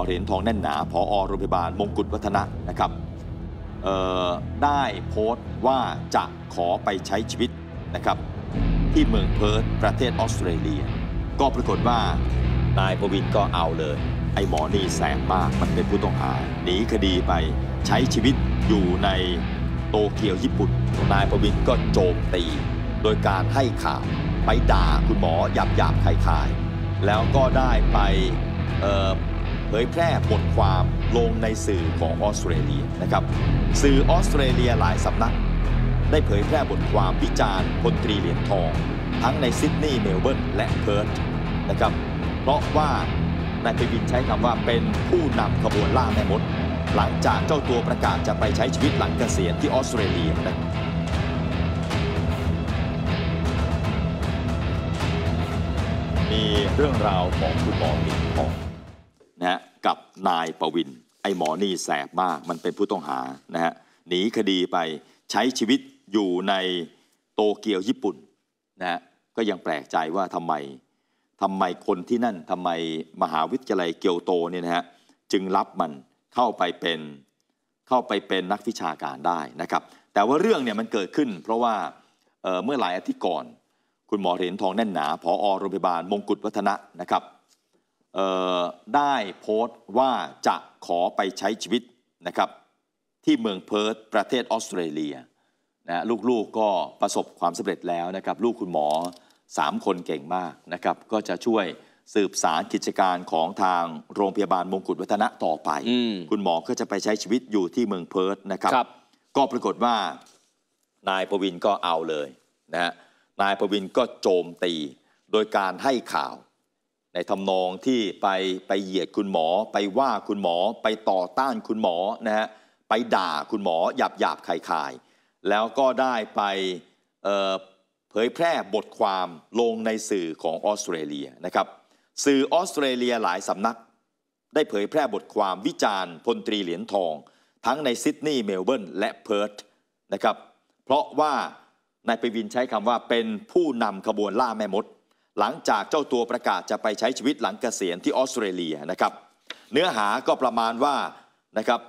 อเหรียญทองแน่นหนาผอโรงพยาบาลมงกุฎวัฒนะนะครับได้โพสต์ว่าจะขอไปใช้ชีวิตนะครับที่เมืองเพิร์ธประเทศออสเตรเลีย ก็ปรากฏว่านายประวินก็เอาเลย ไอ้หมอนี่แสบมากมันเป็นผู้ต้องหาหนีคดีไปใช้ชีวิตอยู่ในโตเกียวญี่ปุ่น นายประวินก็โจมตี โดยการให้ข่าวไปด่าคุณหมอหยาบหยาบคายคายแล้วก็ได้ไป เผยแพร่บทความลงในสื่อของออสเตรเลียนะครับ สื่อออสเตรเลียหลายสำนัก ได้เผยแพร่บทความวิจารณ์พลตรีเหรียญทอง ทั้งในซิดนีย์เมลเบิร์นและเพิร์ธนะครับเพราะว่านายปวินใช้คำว่าเป็นผู้นำขบวนล่าแม่มด หลังจากเจ้าตัวประกาศจะไปใช้ชีวิตหลังเกษียณที่ออสเตรเลียนะมีเรื่องราวของคุณหมอเหรียญทอง นายประวิน ไอหมอนี่แสบมาก มันเป็นผู้ต้องหานะฮะหนีคดีไปใช้ชีวิตอยู่ในโตเกียวญี่ปุ่นนะฮะก็ยังแปลกใจว่าทำไมทำไมคนที่นั่นทำไมมหาวิทยาลัยเกียวโตเนี่ยนะฮะจึงรับมันเข้าไปเป็นเข้าไปเป็นนักวิชาการได้นะครับ แต่ว่าเรื่องเนี่ยมันเกิดขึ้น เพราะว่าเเมื่อหลายอาทิตย์ก่อน คุณหมอเหรียญทองแน่นหนาผอโรงพยาบาลมงกุฎวัฒนะนะครับ ได้โพสต์ว่าจะขอไปใช้ชีวิตนะครับที่เมืองเพิร์ธประเทศออสเตรเลียนะลูกๆก็ประสบความสำเร็จแล้วนะครับ ลูกคุณหมอ 3 คนเก่งมากนะครับ ก็จะช่วยสืบสารกิจการของทางโรงพยาบาลมงกุฎวัฒนะต่อไป คุณหมอก็จะไปใช้ชีวิตอยู่ที่เมืองเพิร์ธนะครับรบก็ปรากฏว่านายประวินก็เอาเลยนะฮะนายประวินก็โจมตี โดยการให้ข่าว ในทำนองที่ไปไปเหยียดคุณหมอ ไปว่าคุณหมอ ไปต่อต้านคุณหมอนะฮะไปด่าคุณหมอหยาบหยาบคายคายแล้วก็ได้ไปเเผยแพร่บทความลงในสื่อของออสเตรเลียนะครับ สื่อออสเตรเลียหลายสำนัก ได้เผยแพร่บทความวิจารณ์พลตรีเหรียญทอง ทั้งในซิดนีย์เมลเบิร์นและเพิร์ธนะครับ เพราะว่านายปวินใช้คำว่าเป็นผู้นำขบวนล่าแม่มด หลังจากเจ้าตัวประกาศจะไปใช้ชีวิตหลังเกษียณที่ออสเตรเลียนะครับเนื้อหาก็ประมาณว่านะครับ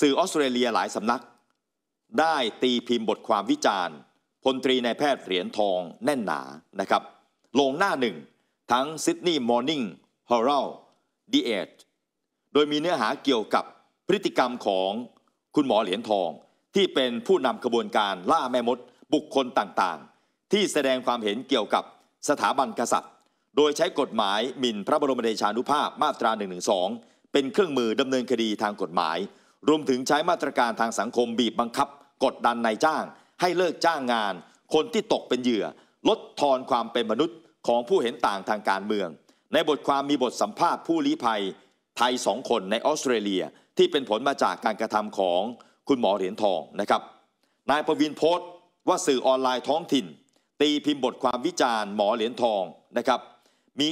สื่อออสเตรเลียหลายสำนัก ได้ตีพิมพ์บทความวิจารณ์พลตรีนายแพทย์เหรียญทองแน่นหนานะครับลงหน้าหนึ่ง ทั้ง Sydney Morning Herald The Age โดยมีเนื้อหาเกี่ยวกับพฤติกรรมของคุณหมอเหรียญทอง ที่เป็นผู้นำขบวนการล่าแม่มดบุคคลต่าง ที่แสดงความเห็นเกี่ยวกับสถาบันกษัตริย์ โดยใช้กฎหมายหมิ่นพระบรมเดชานุภาพมาตรา1นึเป็นเครื่องมือดำเนินคดีทางกฎหมาย รวมถึงใช้มาตรการทางสังคมบีบบังคับ กดดันนายจ้าง ให้เลิกจ้างงาน คนที่ตกเป็นเหยื่อ ลดทอนความเป็นมนุษย์ของผู้เห็นต่างทางการเมือง ในบทความมีบทสัมภาษณ์ผู้ลี้ภัย ไทยสองคนในออสเตรเลียที่เป็นผลมาจากการกระทำของคุณหมอเหรียญทองนะครับนายประวินโพสต์ว่าสื่อออนไลน์ท้องถิ่น ตีพิมพ์บทความวิจารณ์หมอเหรียญทองนะครับ มี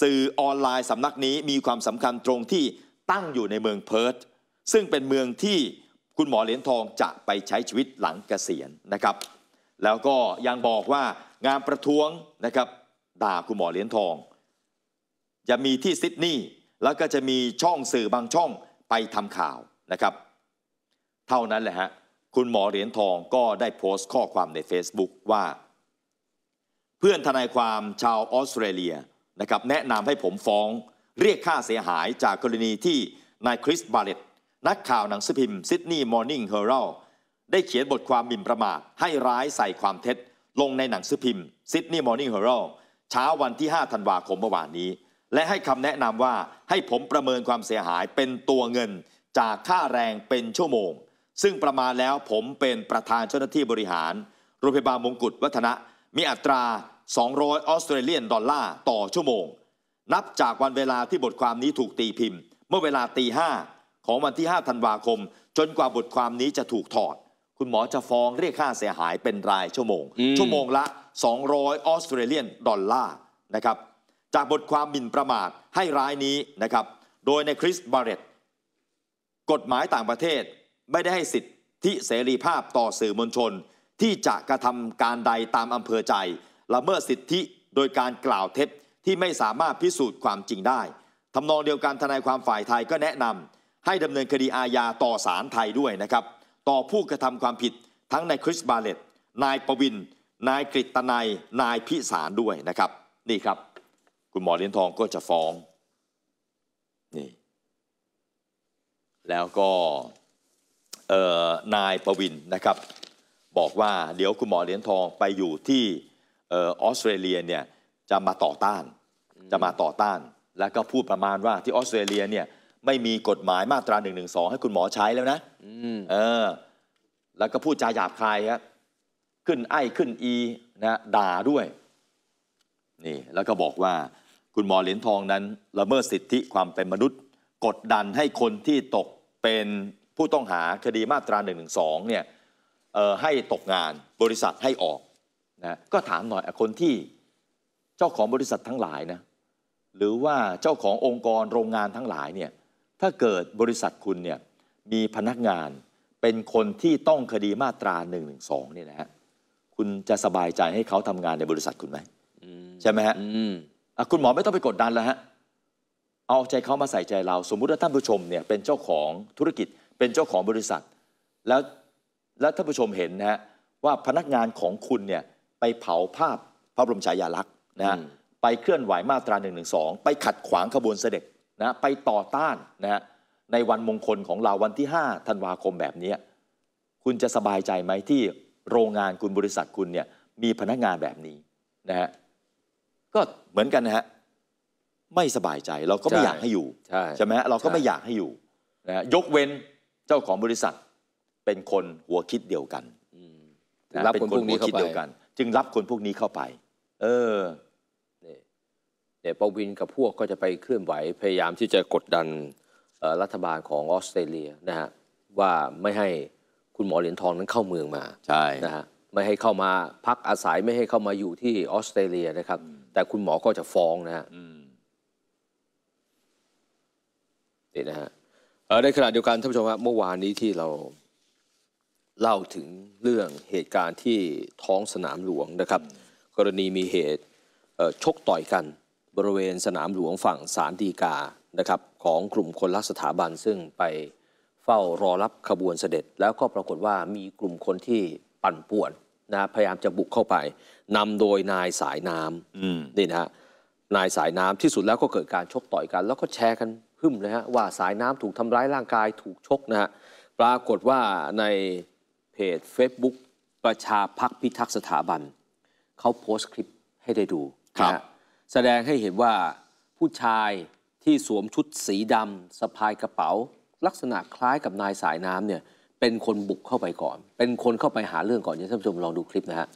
สื่อออนไลน์สำนักนี้มีความสำคัญตรงที่ตั้งอยู่ในเมืองเพิร์ธซึ่งเป็นเมืองที่คุณหมอเหรียญทองจะไปใช้ชีวิตหลังเกษียณนะครับ แล้วก็ยังบอกว่างานประท้วงนะครับด่าคุณหมอเหรียญทอง จะมีที่ซิดนีย์แล้วก็จะมีช่องสื่อบางช่องไปทำข่าวนะครับ เท่านั้นแหละฮะ คุณหมอเหรียญทองก็ได้โพสต์ข้อความใน Facebook ว่า เพื่อนทนายความชาวออสเตรเลียนะครับแนะนำให้ผมฟ้องเรียกค่าเสียหายจากกรณีที่นาย Chris Barrett นักข่าวหนังสือพิมพ์ Sydney Morning Herald ได้เขียนบทความหมิ่นประมาทให้ร้ายใส่ความเท็จ ลงในหนังสือพิมพ์ Sydney Morning Herald เช้าวันที่ 5 ธันวาคมเมื่อวานนี้ และให้คำแนะนำว่าให้ผมประเมินความเสียหายเป็นตัวเงินจากค่าแรงเป็นชั่วโมง ซึ่งประมาณแล้วผมเป็นประธานเจ้าหน้าที่บริหาร โรงพยาบาลมงกุฎวัฒนะ มีอัตรา 200 ออสเตรเลียนดอลลาร์ต่อชั่วโมง นับจากวันเวลาที่บทความนี้ถูกตีพิมพ์ เมื่อเวลาตีห้าของวันที่ 5 ธันวาคม จนกว่าบทความนี้จะถูกถอด คุณหมอจะฟ้องเรียกค่าเสียหายเป็นรายชั่วโมง ชั่วโมงละ 200 ออสเตรเลียนดอลลาร์นะครับจากบทความบินประมาทให้ร้ายนี้นะครับ โดยในคริสบาร์เรตกฎหมายต่างประเทศ ไม่ได้ให้สิทธิเสรีภาพต่อสื่อมวลชน ที่จะกระทำการใดตามอำเภอใจละเมิดสิทธิโดยการกล่าวเท็จที่ไม่สามารถพิสูจน์ความจริงได้ทำนองเดียวกันทนายความฝ่ายไทยก็แนะนำให้ดำเนินคดีอาญาต่อศาลไทยด้วยนะครับ ต่อผู้กระทำความผิดทั้งนายคริสบาเลตนายประวิน นายกฤตนัยนายพิสารด้วยนะครับ นี่ครับ คุณหมอเหรียญทองก็จะฟ้องนี่แล้วก็ นายประวินนะครับ บอกว่าเดี๋ยวคุณหมอเหรียญทองไปอยู่ที่เออออสเตรเลียเนี่ยจะมาต่อต้าน จะมาต่อต้าน แล้วก็พูดประมาณว่าที่ออสเตรเลียเนี่ยไม่มีกฎหมายมาตรา1นึให้คุณหมอใช้แล้วนะเออ แล้วก็พูดจาหยาบคายครับขึ้นไอ้ขึ้นอีนะด่าด้วยนี่แล้วก็บอกว่าคุณหมอเหรียญทองนั้นละเมิดสิทธิความเป็นมนุษย์ กดดันให้คนที่ตกเป็น ผู้ต้องหาคดีมาตรา1นึเนี่ยเอ่อให้ตกงานบริษัทให้ออกนะก็ถามหน่อยอะคนที่เจ้าของบริษัททั้งหลายนะหรือว่าเจ้าขององค์กรโรงงานทั้งหลายเนี่ยถ้าเกิดบริษัทคุณเนี่ยมีพนักงานเป็นคนที่ต้องคดีมาตรา1นึเนี่ยนะฮะคุณจะสบายใจให้เขาทำงานในบริษัทคุณไหมใช่ไหมฮะอืมอะคุณหมอไม่ต้องไปกดดันแล้วฮะเอาใจเขามาใส่ใจเรา สมมุติว่าท่านผู้ชมเนี่ยเป็นเจ้าของธุรกิจ เป็นเจ้าของบริษัท แล้วแล้วท่านผู้ชมเห็นนะฮะว่าพนักงานของคุณเนี่ยไปเผาภาพพระบรมฉายาลักษณ์นะฮะอืมไปเคลื่อนไหวมาตรา1นึไปขัดขวางขบวนเสด็จนะไปต่อต้านนะฮะในวันมงคลของเราวันที่5ธันวาคมแบบเนี้ยคุณจะสบายใจไหมที่โรงงานคุณบริษัทคุณเนี่ยมีพนักงานแบบนี้นะฮะก็เหมือนกันนะฮะไม่สบายใจเราก็ไม่ใช่อยากให้อยู่ใช่ใช่ไหมฮะเราก็ใช่ไม่อยากให้อยู่นะฮะยกเว้น เจ้าของบริษัทเป็นคนหัวคิดเดียวกันถึงรับเป็นคนพวกนี้หัวเข้าคิดไปเดียวกันจึงรับคนพวกนี้เข้าไป เออเนี่ยเนี่ยปวินกับพวกก็จะไปเคลื่อนไหวพยายามที่จะกดดันเอ่อรัฐบาลของออสเตรเลียนะฮะว่าไม่ให้คุณหมอเหรียญทองนั้นเข้าเมืองมาใช่นะฮะไม่ให้เข้ามาพักอาศัยไม่ให้เข้ามาอยู่ที่ออสเตรเลียนะครับ แต่คุณหมอก็จะฟ้องนะฮะอืมนี่นะฮะเอ่อ ในขณะเดียวกันท่านผู้ชมครับเมื่อวานนี้ที่เราเล่าถึงเรื่องเหตุการณ์ที่ท้องสนามหลวงนะครับ กรณีมีเหตุเอ่อชกต่อยกันบริเวณสนามหลวงฝั่งสารดีกานะครับของกลุ่มคนรักสถาบันซึ่งไปเฝ้ารอรับขบวนเสด็จ แล้วก็ปรากฏว่ามีกลุ่มคนที่ปั่นป่วนนะพยายามจะบุกเข้าไปนำโดยนายสายน้ำอืมนี่นะฮะนายสายน้ำที่สุดแล้วก็เกิดการชกต่อยกัน แล้วก็แชร์กัน หึ่มเลยฮะว่าสายน้ำถูกทำร้ายร่างกายถูกชกนะฮะปรากฏว่าในเพจ Facebook ประชาพักพิทักษ์สถาบัน เขาโพสต์คลิปให้ได้ดูครับนะฮะแสดงให้เห็นว่าผู้ชายที่สวมชุดสีดำสะพายกระเป๋า ลักษณะคล้ายกับนายสายน้ำเนี่ยเป็นคนบุกเข้าไปก่อน เป็นคนเข้าไปหาเรื่องก่อนเดี๋ยวท่านผู้ชมลองดูคลิปนะฮะ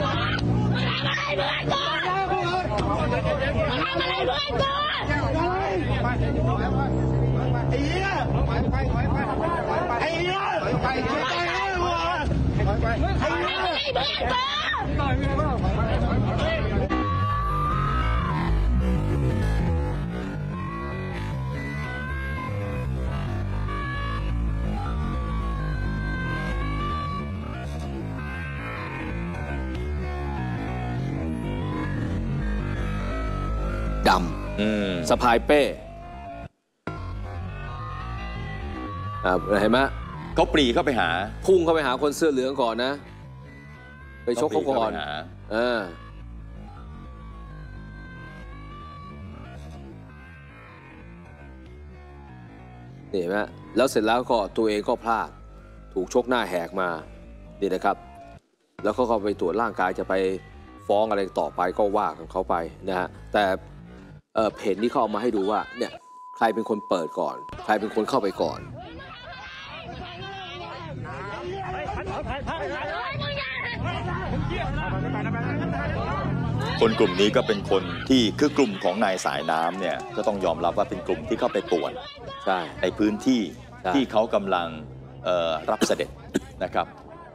อ่า ดอืมำสะพายเป้อ่าเห็นไหมเขาปรีเข้าไปหา พุ่งเข้าไปหาคนเสื้อเหลืองก่อนนะ ไปชกเขาก่อนปรีไปหาเออนี่เห็นไหมแล้วเสร็จแล้วก็ตัวเองก็พลาด ถูกชกหน้าแหกมา นี่นะครับ แล้วเขาก็ไปตรวจร่างกายจะไปฟ้องอะไรต่อไปก็ว่ากันเขาไปนะฮะ แต่ เอ่อเพจนี้เขาเอามาให้ดูว่าเนี่ยใครเป็นคนเปิดก่อน ใครเป็นคนเข้าไปก่อนคนกลุ่มนี้ก็เป็นคนที่คือกลุ่มของนายสายน้ำเนี่ยก็ต้องยอมรับว่าเป็นกลุ่มที่เข้าไปป่วนใช่ในพื้นที่ใช่ที่เขากำลังเอ่อรับเสด็จนะครับ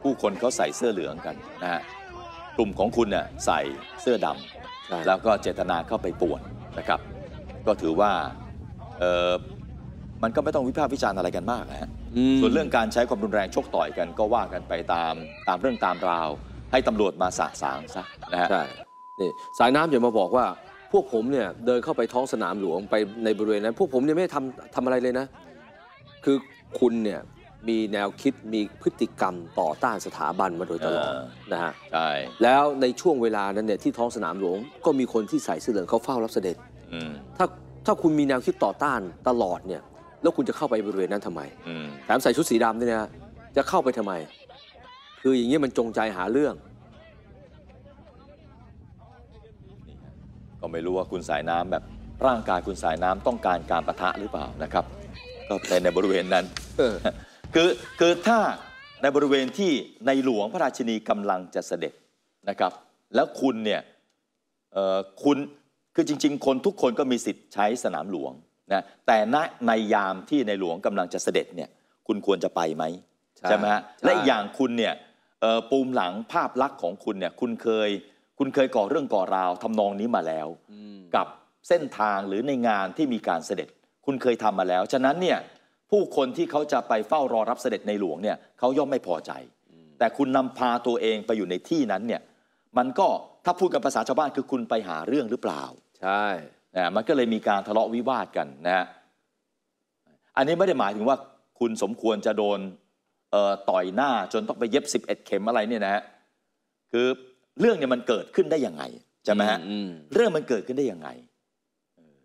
ผู้คนเขาใส่เสื้อเหลืองกันนะฮะกลุ่มของคุณเนี่ยใส่เสื้อดำใช่แล้วก็เจตนาเข้าไปป่วน นะครับ ก็ถือว่าเออมันก็ไม่ต้องวิพากษ์วิจารณ์อะไรกันมากนะฮะอืมส่วนเรื่องการใช้ความรุนแรงชกต่อยกันก็ว่ากันไปตามตามเรื่องตามราว ให้ตำรวจมาสะสางซะนะฮะใช่นี่สายน้ำอย่ามาบอกว่าพวกผมเนี่ยเดินเข้าไปท้องสนามหลวงไปในบริเวณนั้น พวกผมเนี่ยไม่ได้ทำทำอะไรเลยนะ คือคุณเนี่ย มีแนวคิดมีพฤติกรรมต่อต้านสถาบันมาโดยตลอดเออนะฮะใช่แล้วในช่วงเวลานั้นเนี่ยที่ท้องสนามหลวงก็มีคนที่ใส่เสื้อเหลืองเขาเฝ้ารับเสด็จอืมถ้าถ้าคุณมีแนวคิดต่อต้านตลอดเนี่ย แล้วคุณจะเข้าไปบริเวณนั้นทำไมอืมแถมใส่ชุดสีดำด้วยนะจะเข้าไปทำไม คืออย่างนี้ยมันจงใจหาเรื่อง ก็ไม่รู้ว่าคุณสายน้ำแบบร่างกายคุณสายน้ำต้องการการประทะหรือเปล่านะครับ ก็ไปในบริเวณนั้นเออ คือคือถ้าในบริเวณที่ในหลวงพระราชินีกำลังจะเสด็จนะครับ แล้วคุณเนี่ยเอ่อคุณคือจริง ๆ คนทุกคนก็มีสิทธิ์ใช้สนามหลวงนะแต่ณในยามที่ในหลวงกำลังจะเสด็จเนี่ยคุณควรจะไปไหมใช่ไหมฮะใช่และอีกอย่างคุณเนี่ยเอ่อปูมหลังภาพลักษณ์ของคุณเนี่ยคุณเคยคุณเคยก่อเรื่องก่อราวทำนองนี้มาแล้วอืมกับเส้นทางหรือในงานที่มีการเสด็จ คุณเคยทำมาแล้ว ฉะนั้นเนี่ย ผู้คนที่เขาจะไปเฝ้ารอรับเสด็จในหลวงเนี่ยเขาย่อมไม่พอใจ แต่คุณนำพาตัวเองไปอยู่ในที่นั้นเนี่ยมันก็ถ้าพูดกันภาษาชาวบ้านคือคุณไปหาเรื่องหรือเปล่า ใช่นะมันก็เลยมีการทะเลาะวิวาทกันนะฮะอันนี้ไม่ได้หมายถึงว่าคุณสมควรจะโดนเอ่อต่อยหน้าจนต้องไปเย็บ 11 เข็มอะไรเนี่ยนะฮะคือเรื่องเนี่ยมันเกิดขึ้นได้ยังไงใช่ไหมฮะอืมเรื่องมันเกิดขึ้นได้ยังไงเออ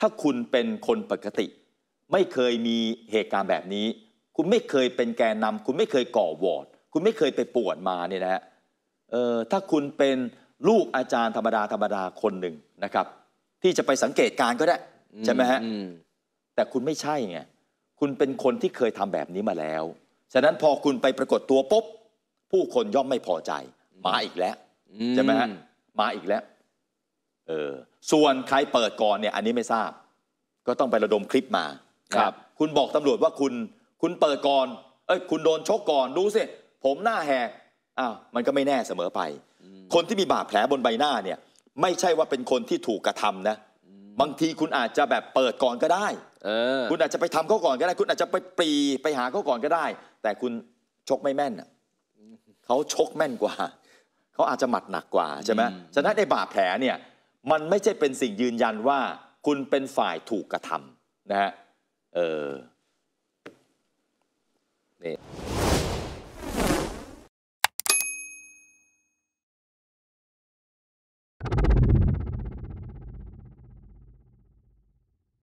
ถ้าคุณเป็นคนปกติ ไม่เคยมีเหตุการณ์แบบนี้ คุณไม่เคยเป็นแกนนำคุณไม่เคยก่อวอร์ดคุณไม่เคยไปป่วนมาเนี่ยนะฮะเออถ้าคุณเป็นลูกอาจารย์ธรรมดาธรรมดาคนหนึ่งนะครับ ที่จะไปสังเกตการณ์ก็ได้ใช่ไหมฮะอืมแต่คุณไม่ใช่ไงคุณเป็นคนที่เคยทำแบบนี้มาแล้ว ฉะนั้นพอคุณไปปรากฏตัวปุ๊บผู้คนย่อมไม่พอใจ มาอีกแล้วอืมใช่ไหมฮะมาอีกแล้วเออส่วนใครเปิดก่อนเนี่ย อันนี้ไม่ทราบ ก็ต้องไประดมคลิปมา ครับนะคุณบอกตำรวจว่าคุณคุณเปิดก่อน เอ้ยคุณโดนชกก่อนดูสิผมหน้าแหกอ้าวมันก็ไม่แน่เสมอไป คนที่มีบาดแผลบนใบหน้าเนี่ย ไม่ใช่ว่าเป็นคนที่ถูกกระทำนะ บางทีคุณอาจจะแบบเปิดก่อนก็ได้เออคุณอาจจะไปทำเขาก่อนก็ได้ คุณอาจจะไปปรีไปหาเขาก่อนก็ได้ แต่คุณชกไม่แม่นน่ะเขาชกแม่นกว่าเขาอาจจะหมัดหนักกว่าใช่ไหมอืมฉะนั้นในบาดแผลเนี่ย มันไม่ใช่เป็นสิ่งยืนยันว่า คุณเป็นฝ่ายถูกกระทำนะฮะ เออนี่